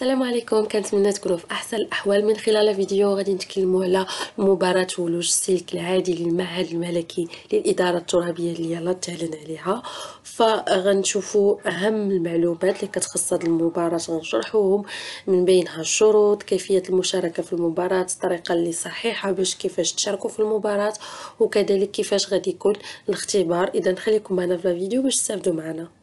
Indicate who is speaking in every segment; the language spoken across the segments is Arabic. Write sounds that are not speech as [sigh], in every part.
Speaker 1: السلام عليكم. كنتمنى تكونوا في أحسن الأحوال. من خلال فيديو غادي نتكلموا على مباراة ولوج السلك العادي للمعهد الملكي للإدارة الترابية اللي يلاه تعلن عليها. فغنشوفوا أهم المعلومات اللي كتخص هذه المباراة. غنشرحوهم من بينها الشروط كيفية المشاركة في المباراة الطريقة اللي صحيحة باش كيفاش تشاركوا في المباراة وكذلك كيفاش غادي يكون الاختبار. إذا خليكم معنا في الفيديو باش تستافدوا معنا.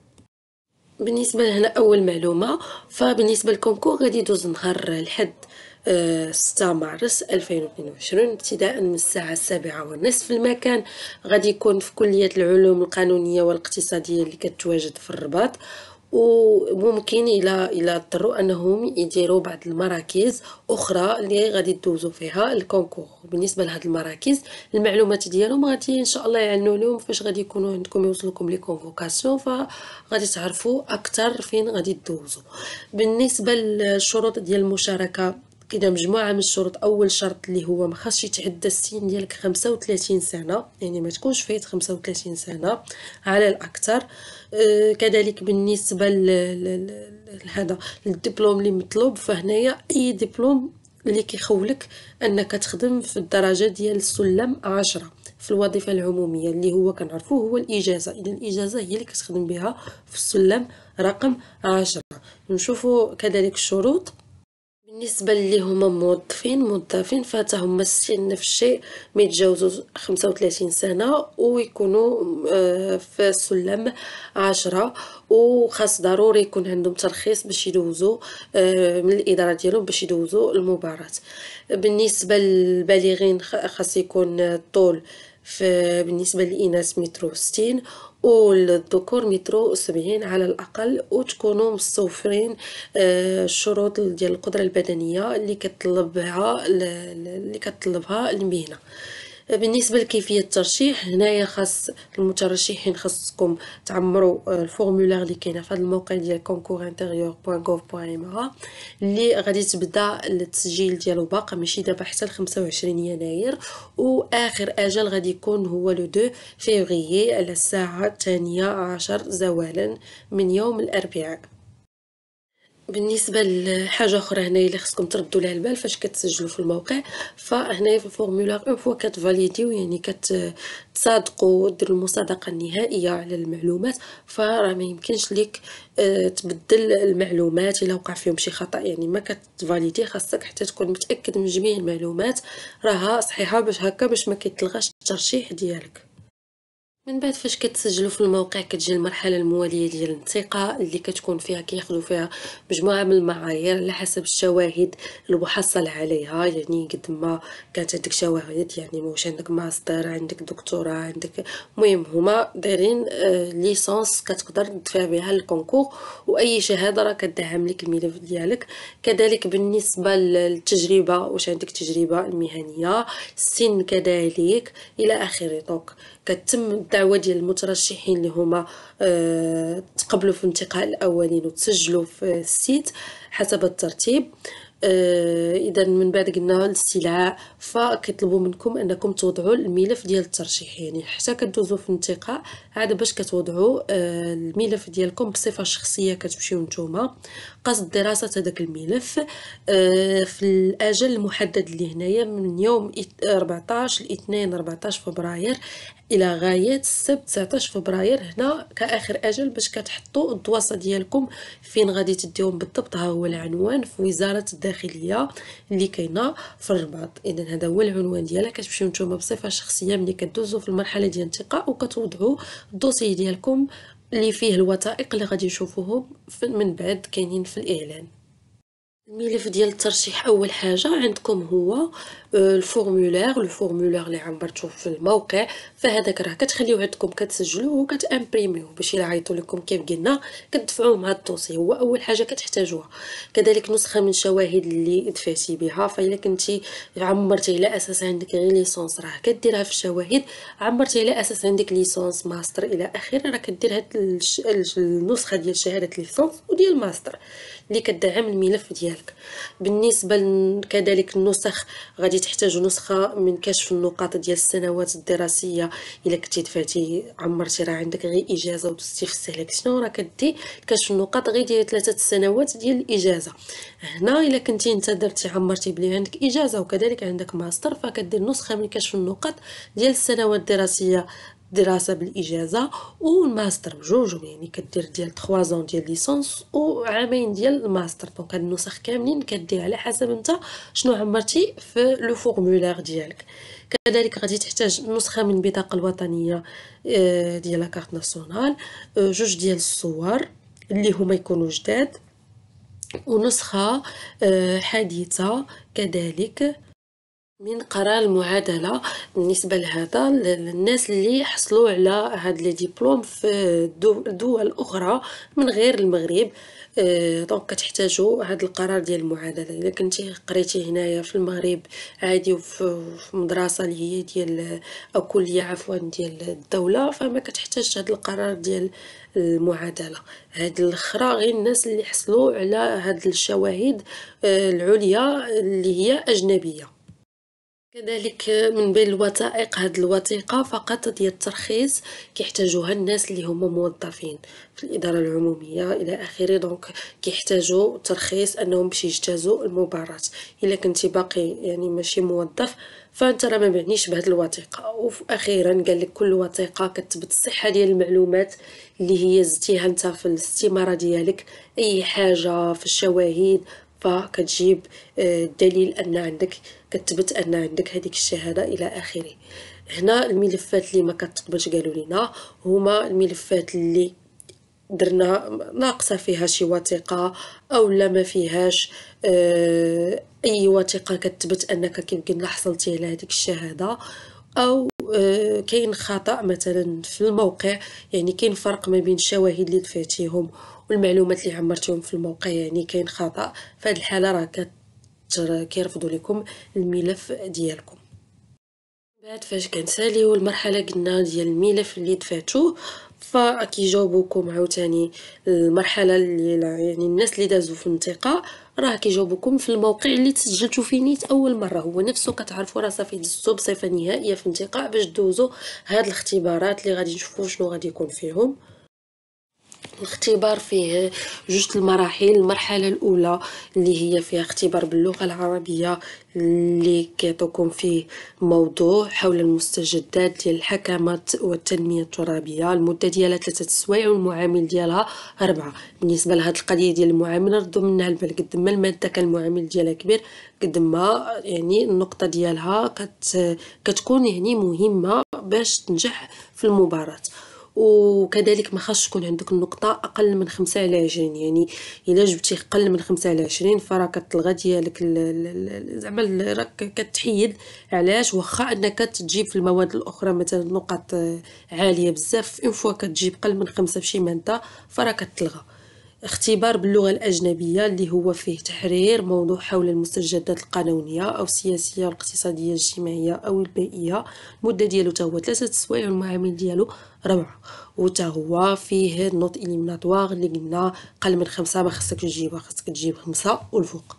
Speaker 1: بالنسبة لهنا أول معلومة فبالنسبة لل concours غادي يدوز نهار الحد آه، ستة مارس 2022 ابتداء من الساعة السابعة والنصف المكان. غادي يكون في كلية العلوم القانونية والاقتصادية اللي كتواجد في الرباط. وممكن إلى إلى اضطروا أنهم يديروا بعض المراكز أخرى اللي غادي تدوزوا فيها ال concours. بالنسبة لهاد المراكز المعلومات ديالهم غادي إن شاء الله يعلنوا لهم فاش غادي يكونوا عندكم يوصلكم les convocations فغادي تعرفوا أكثر فين غادي تدوزوا. بالنسبة للشروط ديال المشاركة كاينة مجموعة من الشروط أول شرط اللي هو ما خاصش يتعدى السن ديالك 35 سنة يعني ما تكونش فايت 35 سنة على الأكثر. كذلك بالنسبة لهذا الدبلوم اللي مطلوب فهنايا أي دبلوم اللي كيخولك أنك تخدم في الدرجة ديال السلم 10 في الوظيفة العمومية اللي هو كنعرفوه هو الإجازة. إذا الإجازة هي اللي كتخدم بها في السلم رقم 10 نشوفوا كذلك الشروط. بالنسبة اللي هما موظفين موظفين فاتهم السن نفس الشيء ما يتجاوزوا 35 سنة ويكونوا آه، في السلم عشرة. وخاص ضروري يكون عندهم ترخيص باش يدوزوا آه، من الإدارة ديالهم باش يدوزوا المباراة. بالنسبة للبالغين خاص يكون الطول بالنسبة للاناث مترو ستين والذكور مترو سبعين على الأقل وتكونوا مستوفرين آه، الشروط ديال القدرة البدنية اللي كتطلبها اللي كتطلبها المهنة. بالنسبة لكيفية الترشيح هنايا خاص المترشحين خاصكم تعمروا ال formulaire اللي كاينة في هذا الموقع ديال concours.intérieur.gouv.ma اللي غادي تبدا التسجيل ديالو باقا ماشي دابا حتى ل 25 يناير وآخر آجل غادي يكون هو le 2 فيفري على الساعة الثانية عشر زوالا من يوم الأربعاء. بالنسبة لحاجة أخرى هنايا اللي خصكم تردوا لها البال فاش كتسجلوا في الموقع فهنايا في ال formulaire une fois كتفاليديو يعني كتصادقوا ديروا المصادقة النهائية على المعلومات فراه ما يمكنش ليك آه، تبدل المعلومات إلا وقع فيهم شي خطأ. يعني ما كتفاليدي خاصك حتى تكون متأكد من جميع المعلومات راها صحيحة باش هكا باش ما كيتلغاش الترشيح ديالك. من بعد فاش كتسجلوا في الموقع كتجي المرحلة الموالية ديال الانتقاء اللي كتكون فيها كياخذوا فيها مجموعة من المعايير على حسب الشواهد المحصل عليها. يعني قد ما كانت عندك شواهد يعني واش عندك ماستر عندك دكتوراه عندك المهم هما دايرين آه licence كتقدر تدفع بها ال concours وأي شهادة راه كدعم لك الملف ديالك. كذلك بالنسبة للتجربة واش عندك تجربة المهنية السن كذلك إلى آخره. donc كتتم الدعوه ديال المترشحين اللي هما أه تقبلوا في الانتقاء الأولي وتسجلوا في ال site حسب الترتيب. آه إذا من بعد قلنا الاستدعاء فكيطلبوا منكم أنكم توضعوا الملف ديال الترشيح يعني حتى كدوزوا في الانتقاء عاد باش كتوضعوا آه الملف ديالكم بصفة شخصية كتمشيو نتوما. قصد دراسة هذاك الملف آه في الأجل المحدد اللي هنايا من يوم 14 ل 2 14 فبراير إلى غاية السبت 19 فبراير هنا كآخر أجل باش كتحطوا الدواسة ديالكم. فين غادي تديهم بالضبط؟ ها هو العنوان في وزارة الداخلية اللي كاينة في الرباط. اذا هذا هو العنوان ديالها كتمشيو نتوما بصفة شخصية ملي كدوزو في المرحلة ديال الانتقاء وكتوضعوا ال dossier ديالكم اللي فيه الوثائق اللي غادي نشوفوهم من بعد كاينين في الإعلان. الملف ديال الترشيح أول حاجة عندكم هو آه، ال formulaire ال formulaire اللي عمرتوه في الموقع. فهذاك راه كتخليوه عندكم كتسجلوه وكتامبريميوه. باش إلا عيطوا لكم كيف قلنا كتدفعوه مع ال dossier. هو أول حاجة كتحتاجوها. كذلك نسخة من الشواهد اللي دفعتي بها. فإلا كنتي عمرتي على أساس عندك غير licence راه كديرها في الشواهد. عمرتي على أساس عندك licence ماستر إلى آخره راه كدير هاد النسخة ديال شهادة licence وديال ماستر. اللي كدعم الملف ديالك بالنسبة كذلك النسخ غادي تحتاج نسخة من كشف النقاط ديال السنوات الدراسية. إلا كنتي دفعتي عمرتي راه عندك غير إجازة ودزتي في ال sélection راه كدير كشف النقاط غير ديال ثلاثة السنوات ديال الإجازة. هنا إلا كنتي انت درتي عمرتي بلي عندك إجازة وكذلك عندك ماستر فكدير نسخة من كشف النقاط ديال السنوات الدراسية. دراسة بالإجازة والماستر بجوج يعني كدير ديال 3 زون ديال licence وعامين ديال الماستر donc هاد النسخ كاملين كدير على حسب أنت شنو عمرتي في le formulaire ديالك. كذلك غادي تحتاج نسخة من البطاقه الوطنية آه، ديال la carte nationale آه، جوج ديال الصور اللي هما يكونوا جداد ونسخة آه، حديثة. كذلك من قرار المعادلة بالنسبة لهذا للناس اللي حصلوا على هاد les diplômes في دول أخرى من غير المغرب. آه، donc كتحتاجوا هاد القرار ديال المعادلة. إلا كنتي قريتي هنايا في المغرب عادي وفي مدرسة اللي هي ديال أو كلية عفوا ديال الدولة فما كتحتاج هاد القرار ديال المعادلة. هاد الأخرى غير الناس اللي حصلوا على هاد الشواهد آه، العليا اللي هي أجنبية. كذلك من بين الوثائق هاد الوثيقة فقط ديال الترخيص كيحتاجوها الناس اللي هما موظفين في الإدارة العمومية إلى آخره. دونك كيحتاجو ترخيص أنهم باش يجتازوا المباراة. إلا كنتي باقي يعني ماشي موظف فأنت راه ما معنيش بهاد الوثيقة. وأخيرا قال لك كل وثيقة كتثبت الصحة ديال المعلومات اللي هي زدتيها أنت في الاستمارة ديالك. أي حاجة في الشواهد فكتجيب آه، دليل أن عندك كتثبت أن عندك هذيك الشهادة إلى آخره. هنا الملفات اللي ما كتقبلش قالوا لنا هما الملفات اللي درنا ناقصة فيها شي وثيقة أو لا ما فيهاش آه، أي وثيقة كتثبت أنك كيف قلنا حصلتي على هذيك الشهادة أو آه، كاين خطأ مثلا في الموقع يعني كاين فرق ما بين الشواهد اللي دفعتيهم والمعلومات اللي عمرتيهم في الموقع يعني كاين خطأ. في هذه الحاله راه كيرفضوا لكم الملف ديالكم. بعد فاش كنساليو المرحلة قلنا ديال الملف اللي دفعتوه فكيجاوبوكم عاوتاني المرحلة اللي يعني الناس اللي دازوا في الانتقاء راه كيجاوبوكم في الموقع اللي تسجلتوا فيه نيت أول مرة. هو نفسه كتعرفوا راه صافي دزتو بصفه نهائية في الانتقاء باش دوزوا هاد الاختبارات اللي غادي نشوفوا شنو غادي يكون فيهم. الاختبار فيه جوج المراحل المرحلة الأولى اللي هي فيها اختبار باللغة العربية اللي كيعطوكم فيه موضوع حول المستجدات ديال الحكمات والتنمية الترابية. المدة ديالها ثلاثة سوايع والمعامل ديالها أربعة. بالنسبة لهاد القضية ديال المعامل ردوا منها البال قد ما المادة كان المعامل ديالها كبير قد ما يعني النقطة ديالها كت كتكون يعني مهمة باش تنجح في المباراة. وكذلك ما خاصش تكون عندك النقطة أقل من خمسة على عشرين. يعني إلا جبتي أقل من خمسة على عشرين فراه كتلغى ديالك زعما راك كتحيد. علاش؟ واخا أنك تجيب في المواد الأخرى مثلا نقط عالية بزاف اون فوا كتجيب أقل من خمسة فشي مادة فراه كتلغى. اختبار باللغة الأجنبية اللي هو فيه تحرير موضوع حول المستجدات القانونية أو السياسية والاقتصادية الاجتماعية أو البيئية. المدة ديالو تا هو ثلاثة سوايع والمعامل ديالو ربعة وتا هو فيه note éliminatoire اللي قلنا قل من خمسة ما خصك تجيبها خصك تجيب خمسة والفوق.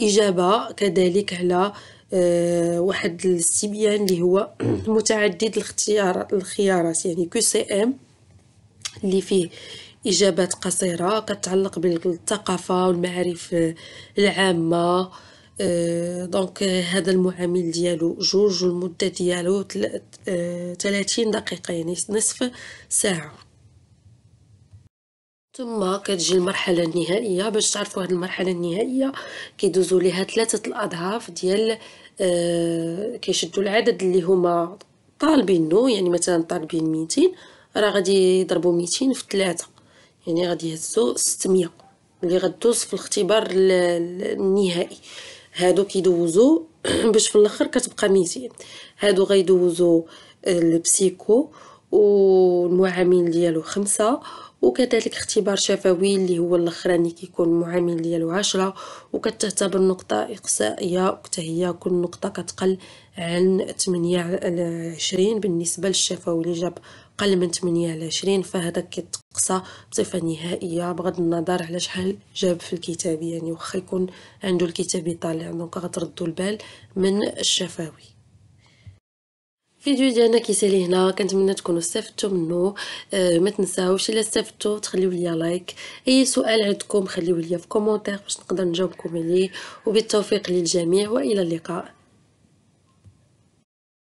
Speaker 1: إجابة كذلك على أه واحد الاستبيان اللي هو [clears throat] متعدد الاختيار الخيارات. يعني QCM اللي فيه إجابات قصيرة كتعلق بالثقافة والمعارف العامة أه donc هذا المعامل ديالو جوج والمدة ديالو تلاتين دقيقة يعني نصف ساعة. ثم كتجي المرحلة النهائية. باش تعرفوا هاد المرحلة النهائية كيدوزو ليها ثلاثة الأضعاف ديال أه كيشدو العدد اللي هما طالبينو يعني مثلا طالبين ميتين راه غادي يضربو ميتين في ثلاثة يعني غادي يهزو 600 اللي غدوز في الاختبار النهائي. هادو كيدوزو [clears throat] باش في الآخر كتبقى 200 هادو غيدوزو البسيكو والمعامل ديالو خمسة. وكذلك اختبار شفوي اللي هو الاخراني كيكون المعامل ديالو عشرة. وكتعتبر نقطة إقصائية. وحتى هي كل نقطة كتقل عن 8 على 20 بالنسبة للشفوي اللي جاب قل من 8 على 20 فهذا ناقصة بصفة نهائية. بغض النظر على شحال جاب في الكتاب يعني واخا يكون عنده الكتاب طالع donc غتردو البال من الشفوي. الفيديو ديالنا كيسالي هنا كنتمنى تكونوا استفدتوا منه. آه ما تنساوش إلا استفدتوا تخليو ليا like أي سؤال عندكم خليوه ليا في commentaire باش نقدر نجاوبكم عليه. وبالتوفيق للجميع وإلى اللقاء.